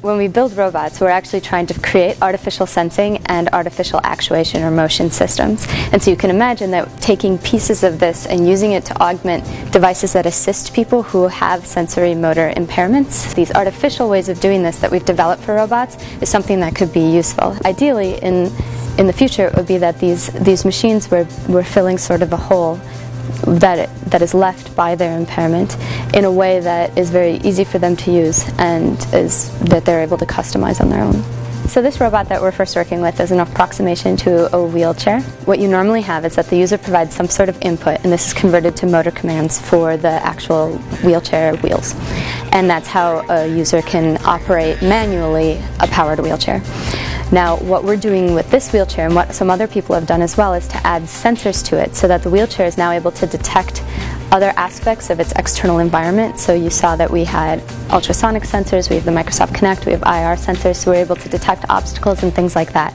when we build robots, we're actually trying to create artificial sensing and artificial actuation or motion systems. And so you can imagine that taking pieces of this and using it to augment devices that assist people who have sensory motor impairments, these artificial ways of doing this that we've developed for robots is something that could be useful. Ideally, in in the future, it would be that these these machines were, were filling sort of a hole that, it, that is left by their impairment in a way that is very easy for them to use and is that they're able to customize on their own. So this robot that we're first working with is an approximation to a wheelchair. What you normally have is that the user provides some sort of input and this is converted to motor commands for the actual wheelchair wheels. And that's how a user can operate manually a powered wheelchair. Now, what we're doing with this wheelchair and what some other people have done as well is to add sensors to it so that the wheelchair is now able to detect other aspects of its external environment. So you saw that we had ultrasonic sensors, we have the Microsoft Kinect, we have IR sensors, so we're able to detect obstacles and things like that.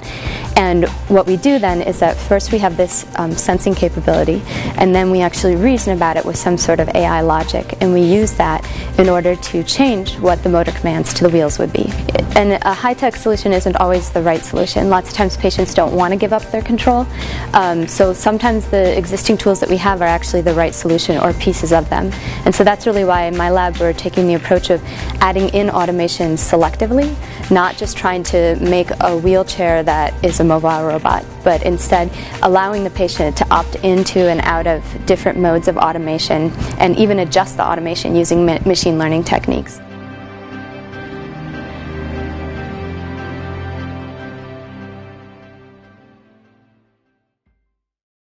And what we do then is that first we have this um, sensing capability, and then we actually reason about it with some sort of AI logic, and we use that in order to change what the motor commands to the wheels would be. And a high-tech solution isn't always the right solution. Lots of times patients don't want to give up their control, um, so sometimes the existing tools that we have are actually the right solution or pieces of them. And so that's really why in my lab we're taking the approach of adding in automation selectively, not just trying to make a wheelchair that is a mobile robot, but instead allowing the patient to opt into and out of different modes of automation and even adjust the automation using ma machine learning techniques.